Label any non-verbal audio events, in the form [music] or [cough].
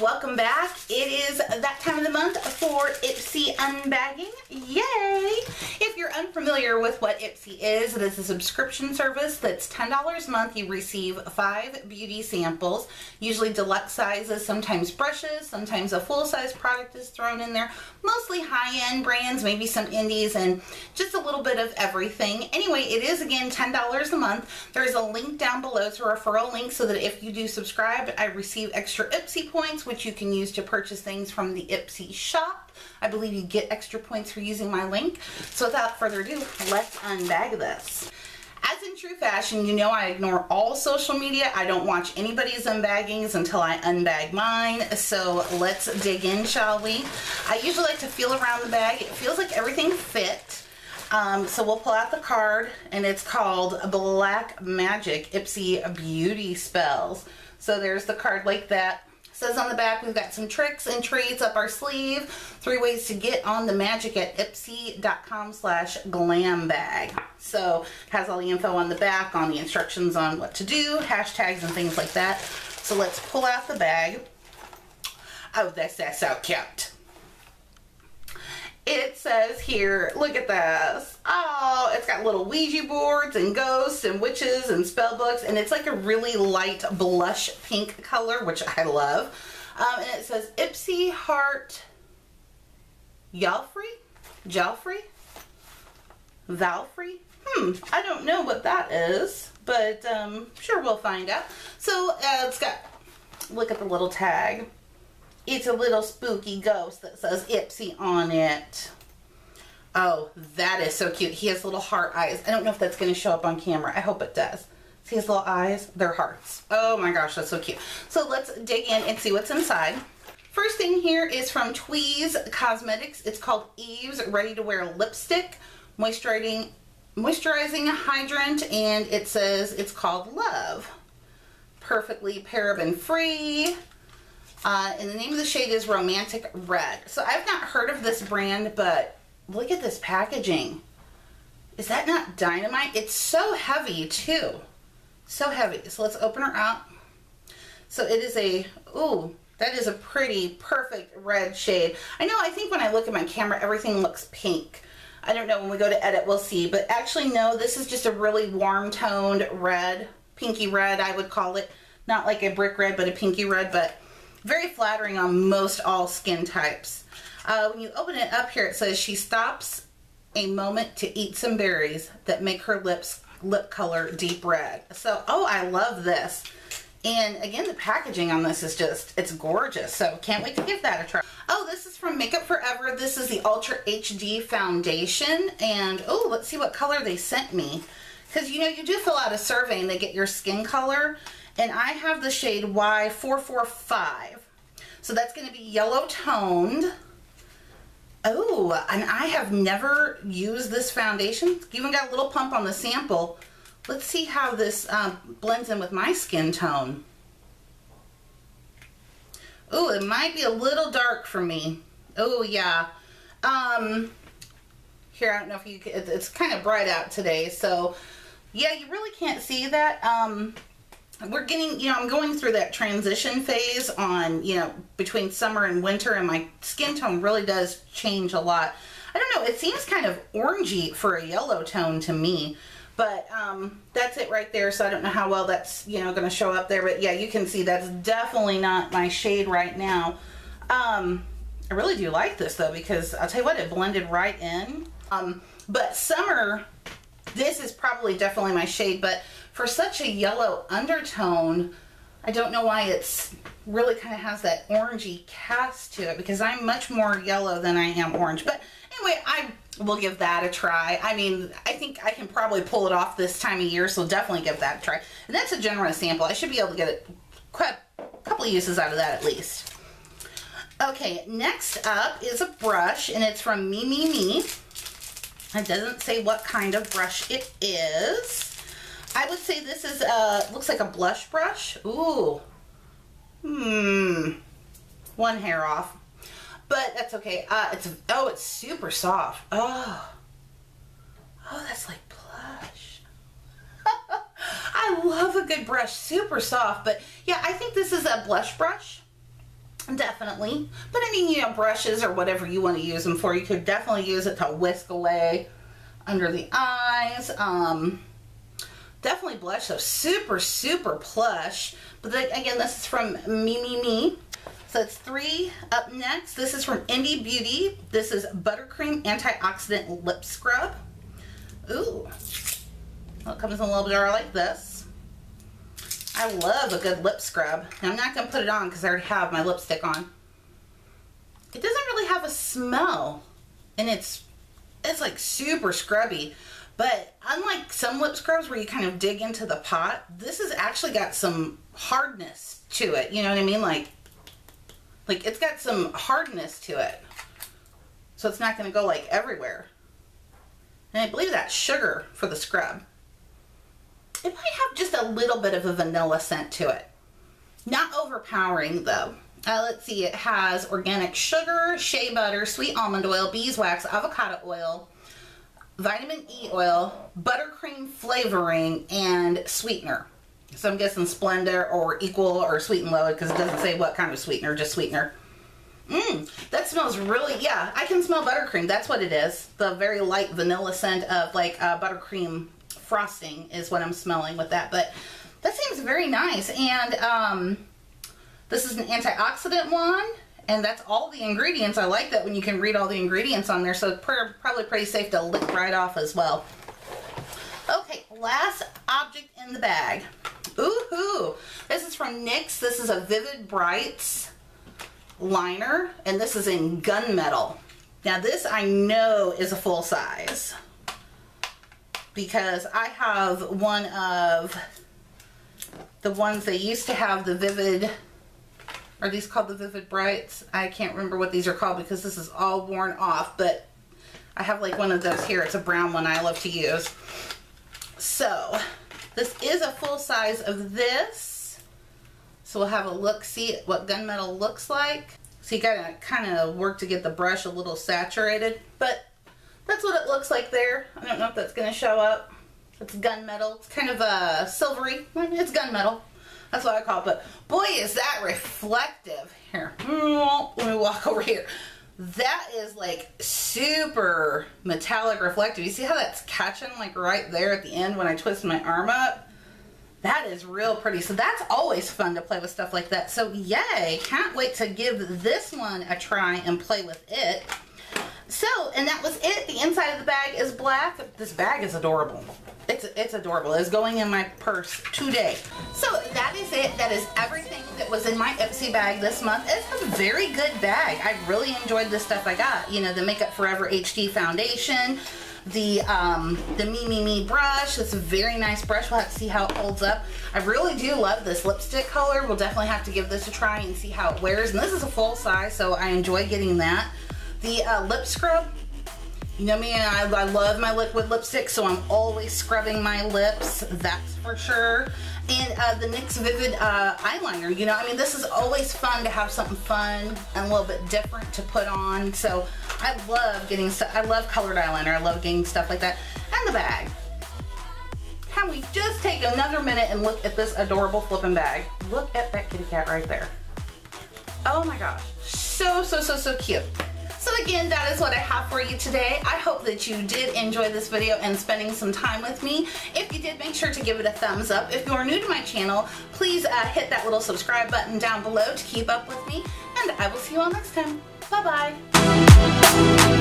welcome back. It is that time of the month for Ipsy Unbagging. Yay! If you're unfamiliar with what Ipsy is, it is a subscription service that's $10 a month. You receive five beauty samples, usually deluxe sizes, sometimes brushes, sometimes a full-size product is thrown in there, mostly high-end brands, maybe some indies, and just a little bit of everything. Anyway, it is again $10 a month. There's a link down below. It's a referral link so that if you do subscribe, I receive extra Ipsy points, which you can use to purchase things from the Ipsy shop. I believe you get extra points for using my link. So without further ado, let's unbag this. As in true fashion, you know I ignore all social media. I don't watch anybody's unbaggings until I unbag mine. So let's dig in, shall we? I usually like to feel around the bag. It feels like everything fit. Um, so we'll pull out the card and it's called Black Magic Ipsy Beauty Spells. So there's the card like that says on the back we've got some tricks and treats up our sleeve. Three ways to get on the magic at ipsy.com slash glam bag. So has all the info on the back on the instructions on what to do, hashtags and things like that. So let's pull out the bag. Oh, this is so cute. It says here, look at this. Oh, it's got little Ouija boards and ghosts and witches and spell books. And it's like a really light blush pink color, which I love. Um, and it says Ipsy Heart Yalfrey? Jalfrey? Valfrey? Hmm, I don't know what that is, but um, sure we'll find out. So uh, it's got, look at the little tag. It's a little spooky ghost that says Ipsy on it. Oh, that is so cute. He has little heart eyes. I don't know if that's going to show up on camera. I hope it does. See his little eyes? They're hearts. Oh my gosh, that's so cute. So let's dig in and see what's inside. First thing here is from Teeez Cosmetics. It's called Eve's Ready to Wear Lipstick Moisturizing, Moisturizing Hydrant and it says it's called Love. Perfectly paraben free. Uh, and the name of the shade is Romantic Red. So I've not heard of this brand, but look at this packaging. Is that not dynamite? It's so heavy too. So heavy. So let's open her up. So it is a, ooh, that is a pretty perfect red shade. I know, I think when I look at my camera, everything looks pink. I don't know, when we go to edit, we'll see. But actually, no, this is just a really warm toned red, pinky red, I would call it. Not like a brick red, but a pinky red, but very flattering on most all skin types. Uh, when you open it up here, it says she stops a moment to eat some berries that make her lips lip color deep red. So, oh, I love this. And again, the packaging on this is just, it's gorgeous. So can't wait to give that a try. Oh, this is from Makeup Forever. This is the Ultra HD Foundation. And oh, let's see what color they sent me. Because you know, you do fill out a survey and they get your skin color and I have the shade Y445. So that's going to be yellow toned. Oh, and I have never used this foundation. Even got a little pump on the sample. Let's see how this um, blends in with my skin tone. Oh, it might be a little dark for me. Oh, yeah. Um, here, I don't know if you, it's kind of bright out today. So, yeah, you really can't see that. Um, we're getting, you know, I'm going through that transition phase on, you know, between summer and winter and my skin tone really does change a lot. I don't know, it seems kind of orangey for a yellow tone to me, but um, that's it right there. So I don't know how well that's, you know, going to show up there, but yeah, you can see that's definitely not my shade right now. Um, I really do like this though, because I'll tell you what, it blended right in. Um, but summer, this is probably definitely my shade, but for such a yellow undertone, I don't know why it's really kind of has that orangey cast to it because I'm much more yellow than I am orange. But anyway, I will give that a try. I mean, I think I can probably pull it off this time of year, so definitely give that a try. And that's a generous sample. I should be able to get a, couple uses out of that at least. Okay, next up is a brush, and it's from Me Me Me. It doesn't say what kind of brush it is. I would say this is a, looks like a blush brush. Ooh. Hmm. One hair off. But that's okay. Uh, it's, oh, it's super soft. Oh. Oh, that's like plush. [laughs] I love a good brush. Super soft. But yeah, I think this is a blush brush. Definitely. But I mean, you know, brushes or whatever you want to use them for, you could definitely use it to whisk away under the eyes. Um, definitely blush, so super, super plush. But again, this is from Me Me Me. So it's three up next. This is from Indi Beauty. This is Buttercream Antioxidant Lip Scrub. Ooh. Well, it comes in a little jar like this. I love a good lip scrub. I'm not going to put it on because I already have my lipstick on. It doesn't really have a smell. And it's, it's like super scrubby. But unlike some lip scrubs where you kind of dig into the pot, this has actually got some hardness to it. You know what I mean? Like like it's got some hardness to it. So it's not going to go like everywhere. And I believe that's sugar for the scrub. It might have just a little bit of a vanilla scent to it. Not overpowering though. Uh, let's see, it has organic sugar, shea butter, sweet almond oil, beeswax, avocado oil, vitamin E oil, buttercream flavoring, and sweetener. So I'm guessing Splenda or Equal or Sweet and Low because it doesn't say what kind of sweetener, just sweetener. Mmm, that smells really, yeah, I can smell buttercream. That's what it is. The very light vanilla scent of like uh, buttercream frosting is what I'm smelling with that. But that seems very nice. And um, this is an antioxidant one. And that's all the ingredients. I like that when you can read all the ingredients on there. So probably pretty safe to lick right off as well. Okay, last object in the bag. Ooh, this is from NYX. This is a Vivid Brights liner, and this is in gunmetal. Now this I know is a full size because I have one of the ones they used to have the Vivid, are these called the Vivid Brights? I can't remember what these are called because this is all worn off, but I have like one of those here. It's a brown one I love to use. So this is a full size of this. So we'll have a look, see what gunmetal looks like. So you gotta kind of work to get the brush a little saturated, but that's what it looks like there. I don't know if that's gonna show up. It's gunmetal. It's kind of a uh, silvery. It's gunmetal. That's what I call it. But boy, is that reflective. Here, let me walk [laughs] over here that is like super metallic reflective. You see how that's catching like right there at the end when I twist my arm up? That is real pretty. So that's always fun to play with stuff like that. So yay, can't wait to give this one a try and play with it. So, and that was it. The inside of the bag is black. This bag is adorable. It's, it's adorable. It's going in my purse today. So that is it. That is everything that was in my Ipsy bag this month. It's a very good bag. I really enjoyed the stuff I got. You know, the Makeup Forever HD foundation, the um, the Me Me Me brush. It's a very nice brush. We'll have to see how it holds up. I really do love this lipstick color. We'll definitely have to give this a try and see how it wears. And this is a full size, so I enjoy getting that. The uh, lip scrub, you know me, I, I love my liquid lipstick, so I'm always scrubbing my lips, that's for sure. And uh, the NYX Vivid uh, eyeliner, you know, I mean, this is always fun to have something fun and a little bit different to put on. So I love getting stuff, I love colored eyeliner, I love getting stuff like that. And the bag. Can we just take another minute and look at this adorable flipping bag? Look at that kitty cat right there. Oh my gosh, so, so, so, so cute. So again, that is what I have for you today. I hope that you did enjoy this video and spending some time with me. If you did, make sure to give it a thumbs up. If you are new to my channel, please uh, hit that little subscribe button down below to keep up with me. And I will see you all next time. Bye-bye.